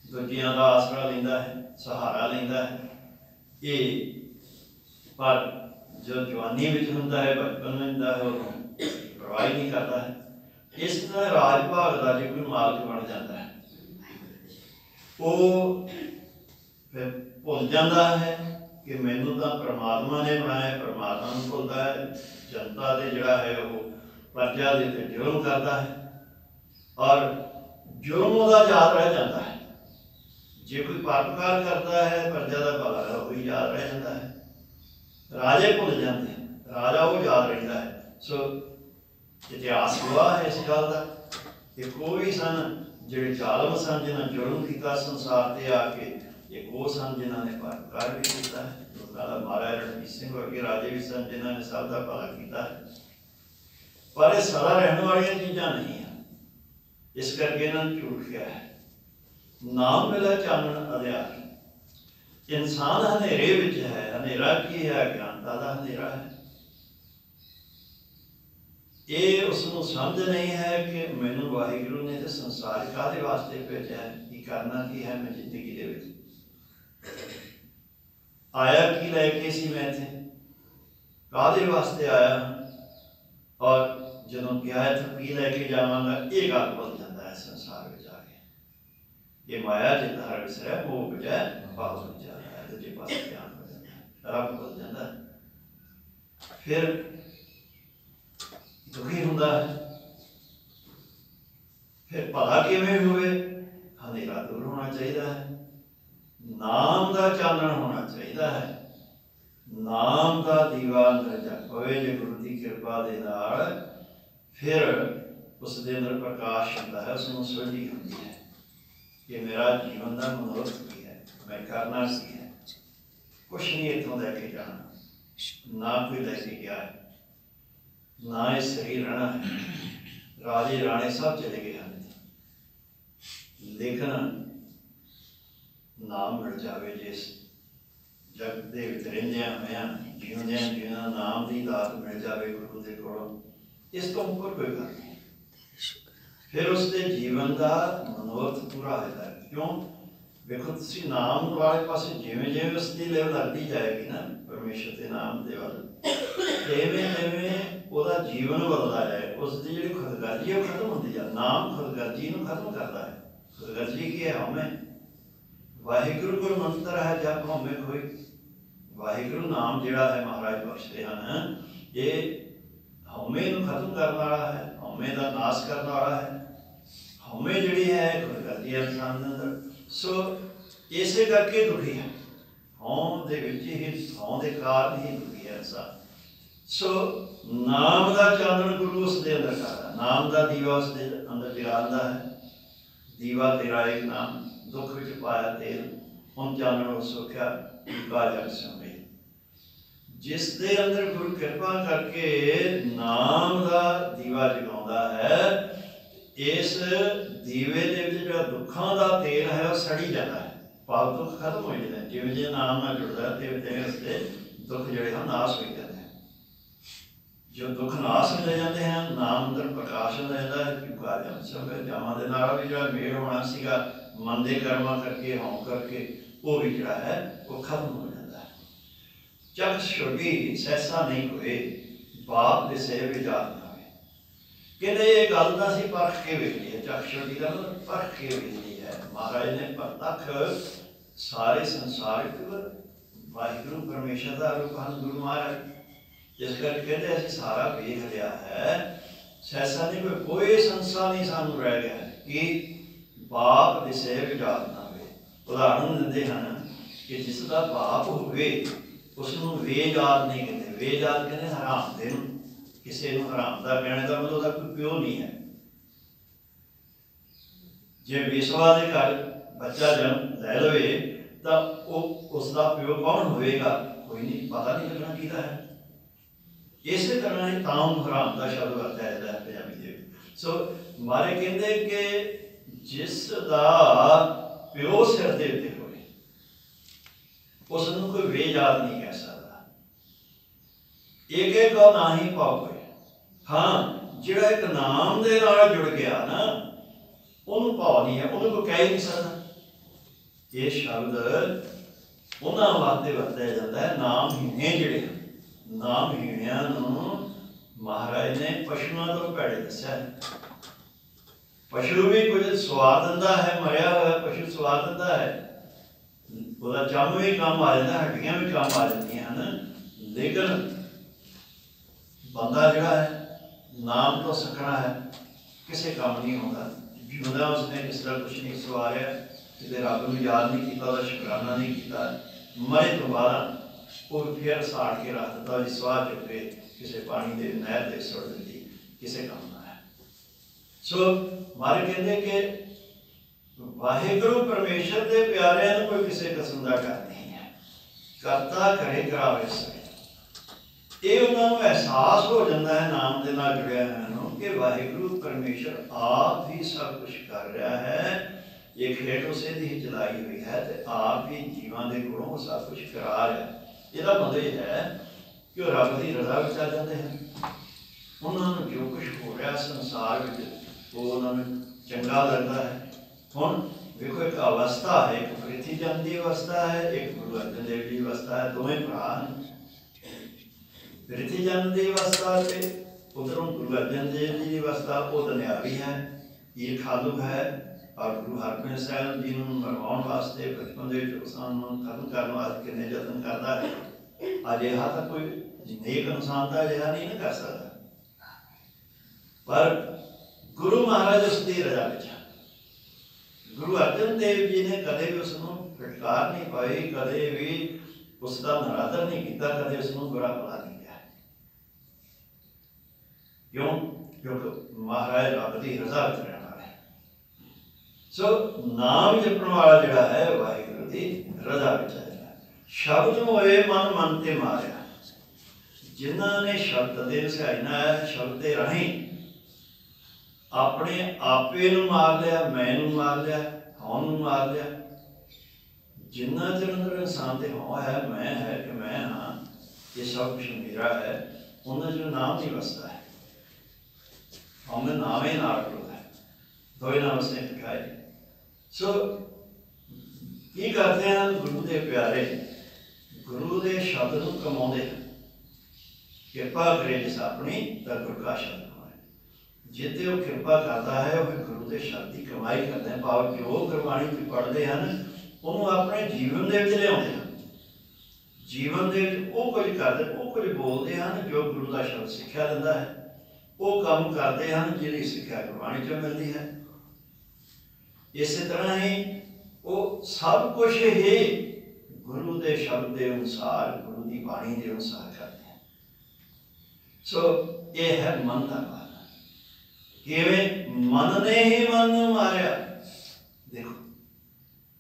ਦੂਜਿਆਂ ਦਾ ਆਸਰਾ ਲੈਂਦਾ ਹੈ, ਸਹਾਰਾ ਲੈਂਦਾ ਹੈ। ਇਹ ਪਰ ਜੋ ਜਵਾਨੀ ਵਿੱਚ ਹੁੰਦਾ ਹੈ, ਬਚਪਨ ਵਿੱਚ ਹੁੰਦਾ ਹੈ ਉਹ ਪਰਵਾਹ ਨਹੀਂ ਕਰਦਾ ਹੈ। ਇਸ ਤਰ੍ਹਾਂ ਰਾਜ ਭਾਗ ਦਾ ਜੇ ਕੋਈ ਮਾਲਕ ਬਣ ਜਾਂਦਾ ਹੈ, ਉਹ ਫਿਰ ਭੁੱਲ ਜਾਂਦਾ ਹੈ। ਕਿ ਮੈਨੂੰ ਤਾਂ ਪ੍ਰਮਾਤਮਾ ਨੇ ਬਣਾਇਆ, ਪ੍ਰਮਾਤਮਾ ਨੂੰ ਭੁੱਲਦਾ ਹੈ, ਜਨਤਾ ਦੇ ਜਿਹੜਾ ਹੈ ਉਹ ਪਰਜਾ ਦੇ ਤੇ ਜੁਰਮ ਕਰਦਾ ਹੈ ਔਰ ਜੁਰਮ ਉਹਦਾ ਯਾਦ ਰਹਿ ਜਾਂਦਾ ਹੈ। ਜੇ ਕੋਈ ਪਰਪਕਾਰ ਕਰਦਾ ਹੈ, ਪ੍ਰਜਾ ਦਾ ਭਲਾ ਹੈ, ਉਹ ਯਾਦ ਰਹਿ ਜਾਂਦਾ ਹੈ। ਰਾਜੇ ਭੁੱਲ ਜਾਂਦੇ ਰਾਜਾ ਉਹ ਯਾਦ ਰਹਿੰਦਾ ਹੈ। ਸੋ ਇਤਿਹਾਸ ਗਵਾਹ ਹੈ ਇਸ ਗੱਲ ਦਾ ਕਿ ਕੋਈ ਸਨ ਜਿਹੜੇ ਜ਼ਾਲਮ ਸਨ, ਜਿਨ੍ਹਾਂ ਜੁਰਮ ਕੀਤਾ ਸੰਸਾਰ ਤੇ ਆ ਕੇ ਇਹ ਉਹ ਸਨ ਜਿਨ੍ਹਾਂ ਨੇ ਪਰਪਕਾਰ ਵੀ ਕੀਤਾ ਹੈ ਦਾ ਮਹਾਰਾਜਾ ਰਣਜੀਤ ਸਿੰਘ ਵਰਗੇ ਰਾਜੇ ਵੀ ਸਨ ਜਿਨ੍ਹਾਂ ਨੇ ਸਭ ਦਾ ਭਲਾ ਕੀਤਾ ਪਰ ਇਹ ਸਦਾ ਰਹਿਣ ਵਾਲੀਆਂ ਚੀਜ਼ਾਂ ਨਹੀਂ ਹਨ ਇਸ ਕਰਕੇ ਇਹਨਾਂ ਨੂੰ ਝੂਠ ਕਿਹਾ ਹੈ ਨਾਮ ਮਿਲਿਆ ਚਾਨਣ ਅਧਿਆਰ ਇਨਸਾਨ ਹਨੇਰੇ ਵਿੱਚ ਹੈ ਹਨੇਰਾ ਕੀ ਹੈ ਗਿਆਨਤਾ ਦਾ ਹਨੇਰਾ ਹੈ ਇਹ ਉਸ ਨੂੰ ਸਮਝ ਨਹੀਂ ਹੈ ਕਿ ਮੈਨੂੰ ਵਾਹਿਗੁਰੂ ਨੇ ਤੇ ਸੰਸਾਰ ਕਾਦੇ ਵਾਸਤੇ ਭੇਜਿਆ ਹੈ ਕੀ ਕਰਨਾ ਕੀ ਹੈ ਮੈਂ ਜ਼ਿੰਦਗੀ ਦੇ ਵਿੱਚ ਆਇਆ ਕੀ ਲੈ ਕੇ ਸੀ ਮੈਂ ਇੱਥੇ ਕਾਦੇ ਵਾਸਤੇ ਆਇਆ ਔਰ ਜਦੋਂ ਕਿਹਾ ਹੈ ਤਾਂ ਕੀ ਲੈ ਕੇ ਜਾਵਾਂਗਾ ਇਹ ਗੱਲ ਭੁੱਲ ਜਾਂਦਾ ਹੈ ਸੰਸਾਰ ਵਿੱਚ ਆ ਕੇ ਇਹ ਮਾਇਆ ਜਿ ਧਾਰ ਵਿਸਰੈ ਉਹ ਬਜੈ ਬਾਹਰ ਹੋ ਜਾਂਦਾ ਹੈ ਤੇ ਪਾਸੇ ਧਿਆਨ ਹੋ ਜਾਂਦਾ ਹੈ ਰੱਬ ਭੁੱਲ ਜਾਂਦਾ ਹੈ ਫਿਰ ਦੁਖੀ ਹੁੰਦਾ ਹੈ ਫਿਰ ਭਲਾ ਕਿਵੇਂ ਹੋਵੇ ਹਨੇਰਾ ਦੂਰ ਹੋਣਾ ਚਾਹੀਦਾ ਹੈ ਨਾਮ ਦਾ ਚਾਨਣ ਹੋਣਾ ਚਾਹੀਦਾ ਹੈ। ਨਾਮ ਦਾ ਦੀਵਾ ਅੰਦਰ ਜਗ ਪਵੇ, ਜੇ ਗੁਰੂ ਦੀ ਕਿਰਪਾ ਦੇ ਨਾਲ ਫਿਰ ਉਸ ਦੇ ਅੰਦਰ ਪ੍ਰਕਾਸ਼ ਹੁੰਦਾ ਹੈ ਉਸ ਨੂੰ ਸੁਝੀ ਹੁੰਦੀ ਹੈ। ਕਿ ਮੇਰਾ ਜੀਵਨ ਦਾ ਮਨੋਰਥ ਕੀ ਹੈ, ਮੈਂ ਕਰਨਾ ਸੀ ਹੈ? ਕੁਛ ਨਹੀਂ ਇੱਥੋਂ ਲੈ ਕੇ ਜਾਣਾ, ਨਾ ਕੋਈ ਲੈ ਕੇ ਗਿਆ ਹੈ, ਨਾ ਇਹ ਸਰੀਰ ਰਹਿਣਾ ਹੈ। ਰਾਜੇ ਰਾਣੇ ਸਭ ਚਲੇ ਗਏ ਹਨ। ਲੇਕਿਨ ਨਾਮ ਮਿਲ ਜਾਵੇ ਜਿਸ ਜਗ ਦੇ ਵਿੱਚ ਰਹਿੰਦਿਆਂ ਹੋਇਆਂ, ਜਿਉਂਦਿਆਂ ਜਿਉਂ ਨਾਮ ਦੀ ਦਾਤ ਮਿਲ ਜਾਵੇ ਗੁਰੂ ਦੇ ਕੋਲੋਂ, ਇਸ ਤੋਂ ਉੱਪਰ ਕੋਈ ਗੱਲ ਨਹੀਂ। ਫਿਰ ਉਸ ਦੇ ਜੀਵਨ ਦਾ ਮਨੋਰਥ ਪੂਰਾ ਹੋ ਜਾਂਦਾ ਕਿਉਂ? ਵੇਖੋ, ਤੁਸੀਂ ਨਾਮ ਵਾਲੇ ਪਾਸੇ ਜਿਵੇਂ ਜਿਵੇਂ ਉਸ ਦੀ ਲੈਵਲ ਲੱਗਦੀ ਜਾਏਗੀ ਨਾ, ਪਰਮੇਸ਼ਰ ਦੇ ਨਾਮ ਦੇ ਵੱਲ ਐਵੇਂ ਐਵੇਂ ਉਹਦਾ ਜੀਵਨ ਬਦਲਦਾ ਹੈ ਉਸ ਦੀ ਜਿਹੜੀ ਖੁਦਗਰਜੀ ਉਹ ਖਤਮ ਹੁੰਦੀ ਜਾ, ਨਾਮ ਖੁਦਗਰਜੀ ਨੂੰ ਖਤਮ ਕਰਦਾ ਹੈ। ਖੁਦਗਰਜੀ ਕੀ ਹੈ? ਹਮੇ ਵਾਹਿਗੁਰੂ ਗੁਰ ਮੰਤਰ ਹੈ ਜਪ ਹਮੇ ਕੋਈ ਵਾਹਿਗੁਰੂ ਨਾਮ ਜਿਹੜਾ ਹੈ ਮਹਾਰਾਜ ਬਖਸ਼ਦੇ ਹਨ। ਇਹ ਹਉਮੈ ਨੂੰ ਖਤਮ ਕਰਨ ਵਾਲਾ ਹੈ, ਹਉਮੈ ਦਾ ਨਾਸ਼ ਕਰਨ ਵਾਲਾ ਹੈ। ਹਉਮੈ ਜਿਹੜੀ ਹੈ ਖੁਦਗਰਜੀ ਇਨਸਾਨ ਦੇ ਅੰਦਰ। ਸੋ ਇਸੇ ਕਰਕੇ ਦੁਖੀ ਹੈ। ਹਉਮ ਦੇ ਵਿੱਚ ਹੀ ਹਉਮ ਦੇ ਕਾਰਨ ਹੀ ਦੁਖੀ ਹੈ ਇਨਸਾਨ। ਸੋ ਨਾਮ ਦਾ ਚਾਨਣ ਗੁਰੂ ਉਸ ਦੇ ਅੰਦਰ ਕਰਦਾ ਨਾਮ ਦਾ ਦੀਵਾ ਉਸ ਦੇ ਅੰਦਰ ਜਗਾਉਂਦਾ ਹੈ। ਦੀਵਾ ਤੇਰਾ ਇੱਕ ਨਾਮ। ਦੁੱਖ ਵਿੱਚ ਪਾਇਆ ਤੇਲ ਹੁਣ ਚਾਨਣ ਸੁਖਿਆ ਕਾ ਜਗ ਸਮੇ ਜਿਸ ਦੇ ਅੰਦਰ ਗੁਰੂ ਕਿਰਪਾ ਕਰਕੇ ਨਾਮ ਦਾ ਦੀਵਾ ਜਗਾਉਂਦਾ ਹੈ ਇਸ ਦੀਵੇ ਦੇ ਵਿੱਚ ਜਿਹੜਾ ਦੁੱਖਾਂ ਦਾ ਤੇਲ ਹੈ ਉਹ ਸੜੀ ਜਾਂਦਾ ਹੈ ਪਾਪ ਦੁੱਖ ਖਤਮ ਹੋ ਜਾਂਦਾ ਜਿਵੇਂ ਜਿਵੇਂ ਨਾਮ ਨਾਲ ਜੁੜਦਾ ਹੈ ਤੇ ਤੇ ਉਸ ਦੇ ਦੁੱਖ ਜਿਹੜੇ ਹਨ ਨਾਸ਼ ਹੋ ਜਾਂਦੇ ਹਨ ਜੋ ਦੁੱਖ ਨਾਸ਼ ਹੋ ਜਾਂਦੇ ਹਨ ਨਾਮ ਅੰਦਰ ਪ੍ਰਕਾਸ਼ ਹੋ ਜਾਂਦਾ ਹੈ ਕਿ ਕਾ ਸਭ ਜਾਮਾਂ ਦੇ ਨਾਲ ਵੀ ਜਿਹੜਾ ਮੇਲ ਹੋਣਾ ਸੀਗਾ ਮਨ ਦੇ ਕਰਮਾਂ ਕਰਕੇ ਹੋਂ ਕਰਕੇ ਉਹ ਵੀ ਜਿਹੜਾ ਹੈ, ਉਹ ਖਤਮ ਹੋ ਜਾਂਦਾ ਹੈ। ਜਗ ਛੋਟੀ ਸੈਸਾ ਨਹੀਂ ਹੋਏ, ਬਾਪ ਦੇ ਸੇ ਵਿਚਾਰ ਨਾ ਹੋਵੇ ਕਹਿੰਦੇ ਇਹ ਗੱਲ ਦਾ ਸੀ ਪਰਖ ਕੇ ਵੇਖ ਲਈ ਜਗ ਛੋਟੀ ਦਾ ਮਤਲਬ ਪਰਖ ਕੇ ਵੇਖ ਹੈ। ਮਹਾਰਾਜ ਨੇ ਪ੍ਰਤੱਖ ਸਾਰੇ ਸੰਸਾਰ ਵਿੱਚ ਵਾਹਿਗੁਰੂ ਪਰਮੇਸ਼ਰ ਦਾ ਰੂਪ ਹਨ, ਗੁਰੂ ਮਹਾਰਾਜ। ਜਿਸ ਕਰਕੇ ਕਹਿੰਦੇ ਅਸੀਂ ਸਾਰਾ ਵੇਖ ਲਿਆ ਹੈ ਸੈਸਾ ਨਹੀਂ ਕੋਈ ਕੋਈ ਸੰਸਾ ਨਹੀਂ ਸਾਨੂੰ ਰਹਿ ਗਿਆ ਕਿ? ਬਾਪ ਦੇ ਵਿਚਾਰ ਨਾ ਹੋਵੇ। ਉਦਾਹਰਨ ਦਿੰਦੇ ਹਨ ਕਿ ਜਿਸ ਦਾ ਬਾਪ ਹੋਵੇ ਉਸ ਨੂੰ ਵੇਜਾਦ ਨਹੀਂ ਕਹਿੰਦੇ। ਵੇਜਾਦ ਕਹਿੰਦੇ ਹਰਾਮ ਦੇ ਨੂੰ। ਕਿਸੇ ਨੂੰ ਹਰਾਮ ਦਾ ਕਹਿਣ ਦਾ ਮਤਲਬ ਉਹਦਾ ਕੋਈ ਪਿਓ ਨਹੀਂ ਹੈ। ਜੇ ਵਿਸ਼ਵਾ ਦੇ ਘਰ ਬੱਚਾ ਜਨਮ ਲੈ ਲਵੇ, ਤਾਂ ਉਹ ਉਸ ਦਾ ਪਿਓ ਕੌਣ ਹੋਵੇਗਾ? ਕੋਈ ਨਹੀਂ, ਪਤਾ ਨਹੀਂ ਲੱਗਣਾ ਕਿਹਦਾ ਹੈ। ਇਸੇ ਤਰ੍ਹਾਂ ਹੀ ਤਾਮ ਹਰਾਮ ਦਾ ਸ਼ਬਦ ਵਰਤਿਆ ਜਾਂਦਾ ਹੈ ਪੰਜਾਬੀ ਦੇ ਵਿੱਚ। ਸੋ ਮਾਰੇ ਕਹਿੰਦੇ ਕਿ ਜਿਸ ਦਾ ਪਿਓ ਸਿਰ ਦੇ ਉੱਤੇ ਹੋਵੇ ਉਸ ਨੂੰ ਕੋਈ ਵੇ ਯਾਦ ਨਹੀਂ ਕਹਿ ਸਕਦਾ। ਇੱਕ ਇੱਕ ਕੋ ਨਹੀਂ ਪਾਵੇ ਹਾਂ, ਜਿਹੜਾ ਇੱਕ ਨਾਮ ਦੇ ਨਾਲ ਜੁੜ ਗਿਆ ਨਾ, ਉਹਨੂੰ ਭਾਵ ਨਹੀਂ ਹੈ, ਉਹਨੂੰ ਕੋਈ ਕਹਿ ਹੀ ਨਹੀਂ ਸਕਦਾ। ਇਹ ਸ਼ਬਦ ਉਹਨਾਂ ਵਾਸਤੇ ਵਰਤਿਆ ਜਾਂਦਾ ਹੈ, ਨਾਮ ਹੀਣੇ ਜਿਹੜੇ ਹਨ। ਨਾਮ ਹੀਣਿਆਂ ਨੂੰ ਮਹਾਰਾਜ ਨੇ ਪਸ਼ੂਆਂ ਤੋਂ ਭੈੜੇ ਦੱਸਿਆ। ਹੈ ਪਸ਼ੂ ਵੀ ਕੁਝ ਸਵਾਦ ਦਿੰਦਾ ਹੈ, ਮਰਿਆ ਹੋਇਆ ਪਸ਼ੂ ਸਵਾਦ ਦਿੰਦਾ ਹੈ। ਉਹਦਾ ਚੰਮ ਵੀ ਕੰਮ ਆ ਜਾਂਦਾ, ਹੱਡੀਆਂ ਵੀ ਕੰਮ ਆ ਜਾਂਦੀਆਂ ਹਨ। ਲੇਕਿਨ ਬੰਦਾ ਜਿਹੜਾ ਹੈ, ਨਾਮ ਤੋਂ ਸਕਣਾ ਹੈ, ਕਿਸੇ ਕੰਮ ਨਹੀਂ ਆਉਂਦਾ। ਜਿਉਂਦਾ ਉਸਨੇ ਇਸ ਤਰ੍ਹਾਂ ਕੁਛ ਨਹੀਂ ਸਵਾਰਿਆ, ਕਿਤੇ ਰੱਬ ਨੂੰ ਯਾਦ ਨਹੀਂ ਕੀਤਾ, ਉਹਦਾ ਸ਼ੁਕਰਾਨਾ ਨਹੀਂ ਕੀਤਾ। ਮਰੇ ਤੋਂ ਬਾਅਦ ਉਹ ਫਿਰ ਸਾੜ ਕੇ ਰੱਖ ਦਿੱਤਾ ਜੀ ਸਵਾਹ ਚੁੱਕੇ ਕਿਸੇ ਪਾਣੀ ਦੇ ਨਹਿਰ ਦੇ ਸੁੱਟ ਦਿੱਤੀ, ਕਿਸੇ ਕੰਮ ਸੋ ਮਾਰੇ ਕਹਿੰਦੇ ਕਿ ਵਾਹਿਗੁਰੂ ਪਰਮੇਸ਼ਰ ਦੇ ਪਿਆਰਿਆਂ ਨੂੰ ਕੋਈ ਕਿਸੇ ਕਿਸਮ ਦਾ ਡਰ ਨਹੀਂ ਹੈ। ਕਰਤਾ ਕਰੇ ਕਰਾਵੇ ਸਕੇ। ਇਹ ਉਹਨਾਂ ਨੂੰ ਅਹਿਸਾਸ ਹੋ ਜਾਂਦਾ ਹੈ, ਨਾਮ ਦੇ ਨਾਲ ਜੁੜਿਆ ਹੋਇਆ ਨੂੰ ਕਿ ਵਾਹਿਗੁਰੂ ਪਰਮੇਸ਼ਰ ਆਪ ਹੀ ਸਭ ਕੁਝ ਕਰ ਰਿਹਾ ਹੈ। ਇਹ ਖੇਡ ਉਸੇ ਦੀ ਹੀ ਚਲਾਈ ਹੋਈ ਹੈ ਤੇ ਆਪ ਹੀ ਜੀਵਾਂ ਦੇ ਕੋਲੋਂ ਸਭ ਕੁਝ ਕਰਾ ਰਿਹਾ ਇਹਦਾ ਮਤਲਬ ਇਹ ਹੈ ਕਿ ਉਹ ਰੱਬ ਦੀ ਰਜ਼ਾ ਵਿੱਚ ਆ ਜਾਂਦੇ ਹਨ। ਉਹਨਾਂ ਨੂੰ ਜੋ ਕੁਝ ਹੋ ਰਿਹਾ ਸੰਸਾਰ ਵਿੱਚ ਉਹ ਉਹਨਾਂ ਨੂੰ ਚੰਗਾ ਲੱਗਦਾ ਹੈ। ਹੁਣ ਵੇਖੋ, ਇੱਕ ਅਵਸਥਾ ਹੈ, ਇੱਕ ਪ੍ਰਿਥੀ ਚੰਦ ਦੀ ਅਵਸਥਾ ਹੈ, ਇੱਕ ਗੁਰੂ ਅਰਜਨ ਦੇਵ ਦੀ ਅਵਸਥਾ ਹੈ, ਦੋਵੇਂ ਭਰਾ ਪ੍ਰਿਥੀ ਚੰਦ ਦੀ ਅਵਸਥਾ ਤੇ ਉਧਰੋਂ ਗੁਰੂ ਅਰਜਨ ਦੇਵ ਜੀ ਦੀ ਅਵਸਥਾ, ਉਹ ਦੁਨਿਆਵੀ ਹੈ, ਇਹ ਖਾਲੂ ਹੈ, ਔਰ ਗੁਰੂ ਹਰਗੋਬਿੰਦ ਸਾਹਿਬ ਜੀ ਨੂੰ ਮਰਵਾਉਣ ਵਾਸਤੇ ਬਚਪਨ ਦੇ ਵਿੱਚ ਨੂੰ ਖਤਮ ਕਰਨ ਵਾਸਤੇ ਕਿੰਨੇ ਯਤਨ ਕਰਦਾ ਹੈ। ਅਜਿਹਾ ਤਾਂ ਕੋਈ ਨੇਕ ਇਨਸਾਨ ਤਾਂ ਅਜਿਹਾ ਨਹੀਂ ਕਰ ਸਕਦਾ। ਪਰ ਗੁਰੂ ਮਹਾਰਾਜ ਉਸ ਦੀ ਰਜ਼ਾ ਵਿੱਚ ਗੁਰੂ ਅਰਜਨ ਦੇਵ ਜੀ ਨੇ ਕਦੇ ਵੀ ਉਸ ਨੂੰ ਫਟਕਾਰ ਨਹੀਂ ਪਾਈ, ਕਦੇ ਵੀ ਉਸ ਦਾ ਨਰਾਦਰ ਨਹੀਂ ਕੀਤਾ, ਕਦੇ ਉਸ ਨੂੰ ਬੁਰਾ ਭਲਾ ਨਹੀਂ ਕਿਹਾ। ਕਿਉਂ? ਕਿਉਂਕਿ ਮਹਾਰਾਜ ਰੱਬ ਦੀ ਰਜ਼ਾ ਵਿੱਚ ਰਹਿਣ ਵਾਲਾ ਹੈ। ਸੋ ਨਾਮ ਜਪਣ ਵਾਲਾ ਜਿਹੜਾ ਹੈ, ਵਾਹਿਗੁਰੂ ਦੀ ਰਜ਼ਾ ਵਿੱਚ ਹੈ। ਸ਼ਬਦ ਨੂੰ ਹੋਏ, ਮਨ ਮਨ ਤੇ ਮਾਰਿਆ। ਜਿਨ੍ਹਾਂ ਨੇ ਸ਼ਬਦ ਦੇ ਵਸਾਇਨਾ ਹੈ, ਸ਼ਬਦ ਦੇ ਰਾਹੀਂ ਆਪਣੇ ਆਪੇ ਨੂੰ ਮਾਰ ਲਿਆ ਮੈਂ ਨੂੰ ਮਾਰ ਲਿਆ, ਹਉ ਨੂੰ ਮਾਰ ਲਿਆ। ਜਿੰਨਾ ਚਿਰ ਅੰਦਰ ਇਨਸਾਨ ਤੇ ਹਉ ਹੈ, ਮੈਂ ਹੈ ਕਿ ਮੈਂ ਹਾਂ, ਇਹ ਸਭ ਕੁਝ ਮੇਰਾ ਹੈ, ਉਹਨਾਂ ਜੋ ਨਾਮ ਨਹੀਂ ਵਸਦਾ ਹੈ। ਹਉ ਨਾਮੇ ਨਾਲ ਕਰਦਾ ਹੈ। ਦੋਏ ਨਾਮ ਸੇ ਟਿਕਾਏ ਸੋ, ਕੀ ਕਰਦੇ ਹਨ ਗੁਰੂ ਦੇ ਪਿਆਰੇ? ਗੁਰੂ ਦੇ ਸ਼ਬਦ ਨੂੰ ਕਮਾਉਂਦੇ ਹਨ। ਕਿਰਪਾ ਕਰੇ ਜਿਸ ਆਪਣੀ ਤਾਂ ਗੁਰਕਾ ਸ਼ਬਦ ਜਿੱਤੇ ਉਹ ਕਿਰਪਾ ਕਰਦਾ ਹੈ, ਉਹ ਗੁਰੂ ਦੇ ਸ਼ਬਦ ਦੀ ਕਮਾਈ ਕਰਦੇ ਹਨ ਭਾਵ ਜੋ ਗੁਰਬਾਣੀ ਵਿੱਚ ਪੜ੍ਹਦੇ ਹਨ, ਉਹਨੂੰ ਆਪਣੇ ਜੀਵਨ ਦੇ ਵਿੱਚ ਲਿਆਉਂਦੇ ਹਨ। ਜੀਵਨ ਦੇ ਵਿੱਚ ਉਹ ਕੁਝ ਕਰਦੇ, ਉਹ ਕੁਝ ਬੋਲਦੇ ਹਨ ਜੋ ਗੁਰੂ ਦਾ ਸ਼ਬਦ ਸਿੱਖਿਆ ਦਿੰਦਾ ਹੈ। ਉਹ ਕੰਮ ਕਰਦੇ ਹਨ ਜਿਹੜੀ ਸਿੱਖਿਆ ਗੁਰਬਾਣੀ ਚੋਂ ਮਿਲਦੀ ਹੈ। ਇਸੇ ਤਰ੍ਹਾਂ ਹੀ ਉਹ ਸਭ ਕੁਝ ਹੀ ਗੁਰੂ ਦੇ ਸ਼ਬਦ ਦੇ ਅਨੁਸਾਰ, ਗੁਰੂ ਦੀ ਬਾਣੀ ਦੇ ਅਨੁਸਾਰ ਕਰਦੇ ਹਨ। ਸੋ ਇਹ ਹੈ ਮਨ ਦਾ ਕਿਵੇਂ ਮਨ ਨੇ ਹੀ ਮਨ ਨੂੰ ਮਾਰਿਆ? ਦੇਖੋ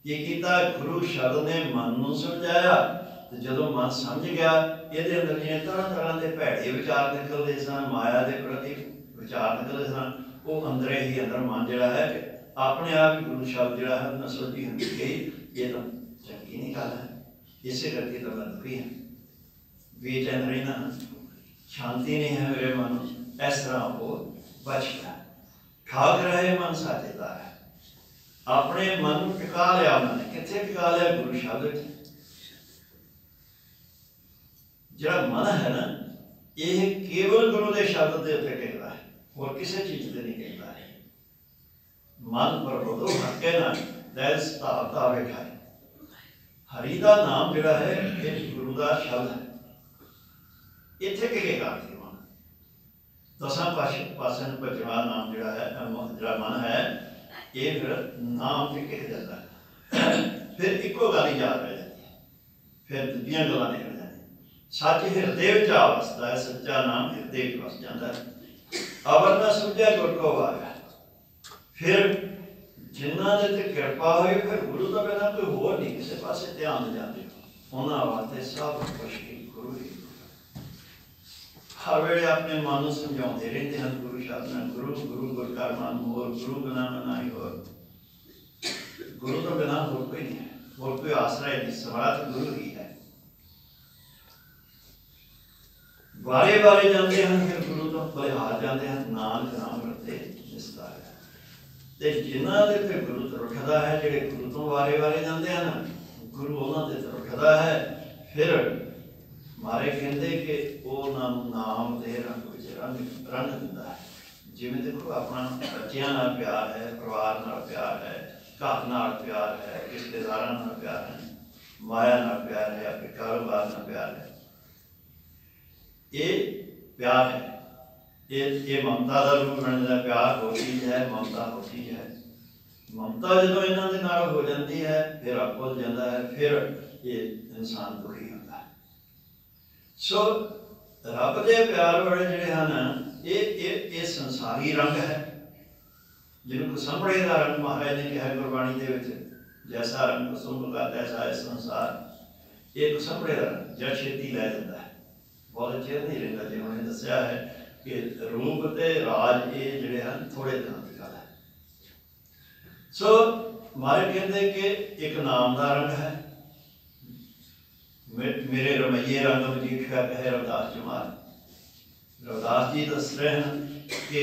ਕੀ ਕੀਤਾ ਗੁਰੂ ਸ਼ਬਦ ਨੇ ਮਨ ਨੂੰ ਸਮਝਾਇਆ, ਤੇ ਜਦੋਂ ਮਨ ਸਮਝ ਗਿਆ, ਇਹਦੇ ਅੰਦਰ ਜਿਹੜੇ ਤਰ੍ਹਾਂ ਤਰ੍ਹਾਂ ਦੇ ਭੈੜੇ ਵਿਚਾਰ ਨਿਕਲਦੇ ਸਨ, ਮਾਇਆ ਦੇ ਪ੍ਰਤੀ ਵਿਚਾਰ ਨਿਕਲਦੇ ਸਨ, ਉਹ ਅੰਦਰੇ ਹੀ ਅੰਦਰ ਮਨ ਜਿਹੜਾ ਹੈ ਆਪਣੇ ਆਪ ਹੀ ਗੁਰੂ ਸ਼ਬਦ ਜਿਹੜਾ ਹੈ ਨਸਲ ਦੀ ਹੁੰਦੀ ਗਈ, ਇਹ ਤਾਂ ਚੰਗੀ ਨਹੀਂ ਗੱਲ ਹੈ। ਇਸੇ ਕਰਕੇ ਤਾਂ ਮੈਂ ਦੁਖੀ ਹਾਂ। ਬੇਚੈਨ ਰਹਿਣਾ ਸ਼ਾਂਤੀ ਨਹੀਂ ਹੈ ਮੇਰੇ ਮਨ ਨੂੰ, ਇਸ ਤਰ੍ਹਾਂ ਉਹ ਬਚ ਗਿਆ। ਠਾਕ ਰਹੇ ਮਨ ਸਾਜੇਦਾ ਹੈ ਆਪਣੇ ਮਨ ਨੂੰ ਟਿਕਾ ਲਿਆ ਉਹਨਾਂ ਨੇ। ਕਿੱਥੇ ਟਿਕਾ ਲਿਆ? ਗੁਰੂ ਸ਼ਬਦ ਜਿਹੜਾ ਮਨ ਹੈ ਨਾ, ਇਹ ਕੇਵਲ ਗੁਰੂ ਦੇ ਸ਼ਬਦ ਦੇ ਉੱਤੇ ਟਿਕਦਾ ਹੈ। ਹੋਰ ਕਿਸੇ ਚੀਜ਼ ਤੇ ਨਹੀਂ ਟਿਕਦਾ ਹੈ। ਮਨ ਪਰ ਹੱਕੇ ਨਾ ਦੈਸ ਤਾਤਾ ਬੈਠਾ ਹੈ ਹਰੀ ਦਾ ਨਾਮ ਜਿਹੜਾ ਹੈ, ਇਹ ਗੁਰੂ ਦਾ ਸ਼ਬਦ ਹੈ। ਇੱਥੇ ਕਿਹੜੇ ਕਰਦੇ ਦਸਾਂ ਪਾਸ਼ੇ ਪਾਸੇ ਨੂੰ ਭਜਵਾ ਨਾਮ ਜਿਹੜਾ ਹੈ ਜਿਹੜਾ ਮਨ ਹੈ, ਇਹ ਫਿਰ ਨਾਮ ਤੇ ਕਿਹ ਜਾਂਦਾ ਫਿਰ ਇੱਕੋ ਗੱਲ ਹੀ ਯਾਦ ਰਹਿ ਜਾਂਦੀ ਹੈ। ਫਿਰ ਦੂਜੀਆਂ ਗੱਲਾਂ ਨਿਕਲ ਜਾਂਦੀਆਂ ਸੱਚ ਹਿਰਦੇ ਵਿੱਚ ਆ ਵਸਦਾ ਹੈ, ਸੱਚਾ ਨਾਮ ਹਿਰਦੇ ਵਿੱਚ ਵਸ ਜਾਂਦਾ ਹੈ। ਅਵਰ ਨਾ ਸੁਝਿਆ ਗੁਰ ਕੋ ਵਾਗਾ ਫਿਰ ਜਿਨ੍ਹਾਂ ਦੇ ਤੇ ਕਿਰਪਾ ਹੋਈ, ਫਿਰ ਗੁਰੂ ਤੋਂ ਬਿਨਾਂ ਕੋਈ ਹੋਰ ਨਹੀਂ ਕਿਸੇ ਪਾਸੇ ਧਿਆਨ ਜਾਂਦੇ ਉਹਨਾਂ ਵਾਸਤੇ ਸਭ ਕੁਝ ਹਰ ਵੇਲੇ ਆਪਣੇ ਮਨ ਨੂੰ ਸਮਝਾਉਂਦੇ ਰਹਿੰਦੇ ਹਨ, ਗੁਰੂ ਸ਼ਬਦ ਗੁਰੂ ਗੁਰੂ ਗੁਰ ਕਾ ਹੋਰ, ਗੁਰੂ ਬਿਨਾ ਮਨਾਈ ਹੋਰ। ਗੁਰੂ ਤੋਂ ਬਿਨਾ ਹੋਰ ਕੋਈ ਨਹੀਂ ਹੋਰ ਕੋਈ ਆਸਰਾ ਨਹੀਂ ਸਮਰੱਥ ਗੁਰੂ ਹੀ ਹੈ। ਵਾਰੇ ਵਾਰੇ ਜਾਂਦੇ ਹਨ, ਫਿਰ ਗੁਰੂ ਤੋਂ ਬਲਿਹਾਰ ਜਾਂਦੇ ਹਨ ਨਾਨਕ ਨਾਮ ਰਤੇ ਨਿਸਤਾਰ ਹੈ। ਤੇ ਜਿਨ੍ਹਾਂ ਦੇ ਤੇ ਗੁਰੂ ਤੋਂ ਹੈ, ਜਿਹੜੇ ਗੁਰੂ ਤੋਂ ਵਾਰੇ ਵਾਰੇ ਜਾਂਦੇ ਹਨ, ਗੁਰੂ ਉਹਨਾਂ ਦੇ ਤੋਂ ਹੈ, ਫਿਰ ਮਾਰੇ ਕਹਿੰਦੇ ਕਿ ਉਹ ਉਹਨਾਂ ਨੂੰ ਨਾਮ ਦੇ ਰੰਗ ਵਿੱਚ ਰੰਗ ਰੰਗ ਦਿੰਦਾ ਹੈ ਜਿਵੇਂ ਦੇਖੋ ਆਪਣਾ ਬੱਚਿਆਂ ਨਾਲ ਪਿਆਰ ਹੈ ਪਰਿਵਾਰ ਨਾਲ ਪਿਆਰ ਹੈ ਘਰ ਨਾਲ ਪਿਆਰ ਹੈ ਰਿਸ਼ਤੇਦਾਰਾਂ ਨਾਲ ਪਿਆਰ ਹੈ ਮਾਇਆ ਨਾਲ ਪਿਆਰ ਹੈ ਆਪਣੇ ਕਾਰੋਬਾਰ ਨਾਲ ਪਿਆਰ ਹੈ ਇਹ ਪਿਆਰ ਹੈ ਇਹ ਇਹ ਮਮਤਾ ਦਾ ਰੂਪ ਬਣਦਾ ਪਿਆਰ ਹੋ ਚੀਜ਼ ਹੈ ਮਮਤਾ ਹੋ ਚੀਜ਼ ਹੈ ਮਮਤਾ ਜਦੋਂ ਇਹਨਾਂ ਦੇ ਨਾਲ ਹੋ ਜਾਂਦੀ ਹੈ ਫਿਰ ਆਪੋ ਜਾਂਦਾ ਹੈ ਫਿਰ ਇਹ ਇਨਸਾਨ ਦੁਖੀ ਹੁੰਦਾ ਹੈ ਸੋ ਰੱਬ ਦੇ ਪਿਆਰ ਵਾਲੇ ਜਿਹੜੇ ਹਨ, ਇਹ ਇਹ ਇਹ ਸੰਸਾਰੀ ਰੰਗ ਹੈ। ਜਿਹਨੂੰ ਕੁਸੰਭੜੇ ਦਾ ਰੰਗ ਮਹਾਰਾਜ ਨੇ ਕਿਹਾ ਗੁਰਬਾਣੀ ਦੇ ਵਿੱਚ, ਜੈਸਾ ਰੰਗ ਕੁਸੁੰਭ ਦਾ ਤੈਸਾ ਹੈ ਸੰਸਾਰ। ਇਹ ਕੁਸੰਭੜੇ ਦਾ ਰੰਗ ਜਦ ਛੇਤੀ ਲੈ ਜਾਂਦਾ ਹੈ। ਬਹੁਤ ਚਿਰ ਨਹੀਂ ਰਹਿੰਦਾ ਜਿਵੇਂ ਉਹਨੇ ਦੱਸਿਆ ਹੈ ਕਿ ਰੂਪ ਤੇ ਰਾਜ ਇਹ ਜਿਹੜੇ ਹਨ ਥੋੜੇ ਦਿਨਾਂ ਦੀ ਗੱਲ ਹੈ। ਸੋ ਮਾਰੇ ਕਹਿੰਦੇ ਕਿ ਇੱਕ ਨਾਮ ਦਾ ਰੰਗ ਹੈ ਮੇਰੇ ਰਮਈਏ ਰੰਗ ਮਜੀਠਾ ਕਹੇ ਰਵਦਾਸ ਜਮਾਲ ਰਵਦਾਸ ਜੀ ਦੱਸ ਰਹੇ ਹਨ ਕਿ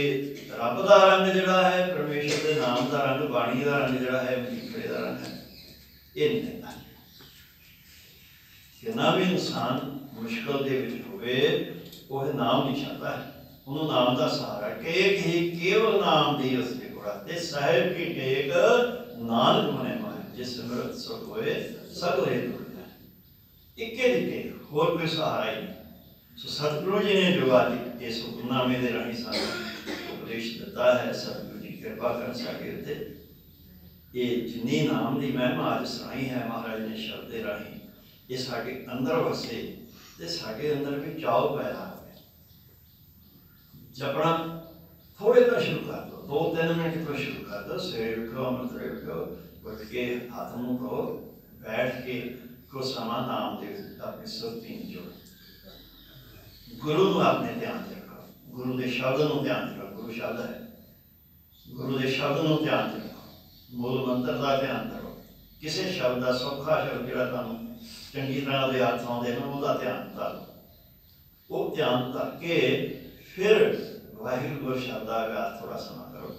ਰੱਬ ਦਾ ਰੰਗ ਜਿਹੜਾ ਹੈ, ਪਰਮੇਸ਼ਰ ਦੇ ਨਾਮ ਦਾ ਰੰਗ, ਬਾਣੀ ਦਾ ਰੰਗ ਜਿਹੜਾ ਹੈ, ਮਜੀਠੇ ਦਾ ਰੰਗ ਹੈ। ਇਹ ਨਹੀਂ ਲੈਂਦਾ ਕਿੰਨਾ ਵੀ ਇਨਸਾਨ ਮੁਸ਼ਕਲ ਦੇ ਵਿੱਚ ਹੋਵੇ, ਉਹ ਨਾਮ ਨਹੀਂ ਛੱਡਦਾ। ਹੈ ਉਹਨੂੰ ਨਾਮ ਦਾ ਸਹਾਰਾ ਕੇਕ ਹੀ ਕੇਵਲ ਨਾਮ ਦੀ ਉਸ ਦੇ ਗੁੜਾ ਤੇ ਸਾਹਿਬ ਕੀ ਟੇਕ, ਨਾਨਕ ਮਨੇ ਮਾਏ ਜਿਸ ਸਿਮਰਤ ਸੁਖ ਹੋਏ ਸਗਲੇ ਦੁਖ ਇੱਕੇ ਦੀ ਹੋਰ ਕੋਈ ਸਹਾਰਾ ਹੀ ਨਹੀਂ। ਸੋ ਸਤਿਗੁਰੂ ਜੀ ਨੇ ਜੋ ਇਸ ਹੁਕਮਨਾਮੇ ਦੇ ਰਾਹੀਂ ਸਾਨੂੰ ਉਪਦੇਸ਼ ਦਿੱਤਾ ਹੈ, ਸਤਿਗੁਰੂ ਜੀ ਕਿਰਪਾ ਕਰਨ ਸਾਡੇ ਉੱਤੇ। ਇਹ ਜਿੰਨੀ ਨਾਮ ਦੀ ਮਹਿਮਾ ਅੱਜ ਸੁਣਾਈ ਹੈ ਮਹਾਰਾਜ ਨੇ ਸ਼ਬਦ ਦੇ ਰਾਹੀਂ, ਇਹ ਸਾਡੇ ਅੰਦਰ ਵਸੇ ਤੇ ਸਾਡੇ ਅੰਦਰ ਵੀ ਚਾਉ ਪੈਦਾ ਹੋਵੇ ਜਪਣਾ ਥੋੜੇ ਤੋਂ ਸ਼ੁਰੂ ਕਰ ਦੋ ਦੋ ਤਿੰਨ ਮਿੰਟ ਤੋਂ ਸ਼ੁਰੂ ਕਰ ਦੋ ਸਵੇਰ ਉੱਠੋ ਅੰਮ੍ਰਿਤ ਉੱਠੋ, ਉੱਠ ਕੇ ਹੱਥ ਨੂੰ ਧੋ, ਬੈਠ ਕੇ ਕੋ ਸਮਾਂ ਨਾਮ ਦੇ ਸੁਰਤੀ ਨੂੰ ਜੋੜੋ ਗੁਰੂ ਨੂੰ ਆਪਣੇ ਧਿਆਨ 'ਚ ਰੱਖੋ ਗੁਰੂ ਦੇ ਸ਼ਬਦ ਨੂੰ ਧਿਆਨ 'ਚ ਰੱਖੋ ਗੁਰੂ ਸ਼ਬਦ ਹੈ ਗੁਰੂ ਦੇ ਸ਼ਬਦ ਨੂੰ ਧਿਆਨ 'ਚ ਰੱਖੋ ਮੂਲ ਮੰਤਰ ਦਾ ਧਿਆਨ ਕਰੋ ਕਿਸੇ ਸ਼ਬਦ ਦਾ ਸੌਖਾ ਸ਼ਬਦ ਜਿਹੜਾ ਤੁਹਾਨੂੰ ਚੰਗੀ ਤਰ੍ਹਾਂ ਦੇ ਹੱਥ ਆਉਂਦੇ ਨੇ ਉਹਦਾ ਧਿਆਨ ਕਰੋ ਉਹ ਧਿਆਨ ਕਰਕੇ ਫਿਰ ਵਾਹਿਗੁਰੂ ਗੁਰੂ ਸ਼ਬਦ ਦਾ ਅਭਿਆਸ ਥੋੜਾ ਸਮਾਂ ਕਰੋ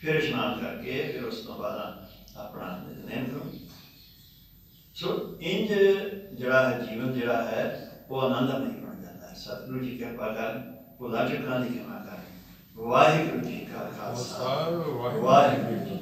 ਫਿਰ ਇਸ਼ਨਾਨ ਕਰਕੇ ਫਿਰ ਉਸ ਤੋਂ ਬਾਅਦ ਆਪਣਾ ਨਿਤਨੇਮ ਕਰੋ ਸੋ ਇੰਜ ਜਿਹੜਾ ਹੈ ਜੀਵਨ ਜਿਹੜਾ ਹੈ ਉਹ ਆਨੰਦ ਨਹੀਂ ਬਣ ਜਾਂਦਾ। ਸਤਿਗੁਰੂ ਜੀ ਕਿਰਪਾ ਕਰ ਭੁਲਾ ਚੁੱਕਾਂ ਦੀ ਕਿਰਪਾ ਕਰ। ਵਾਹਿਗੁਰੂ ਜੀ ਕਾ ਖਾਲਸਾ। ਵਾਹਿਗੁਰੂ ਜੀ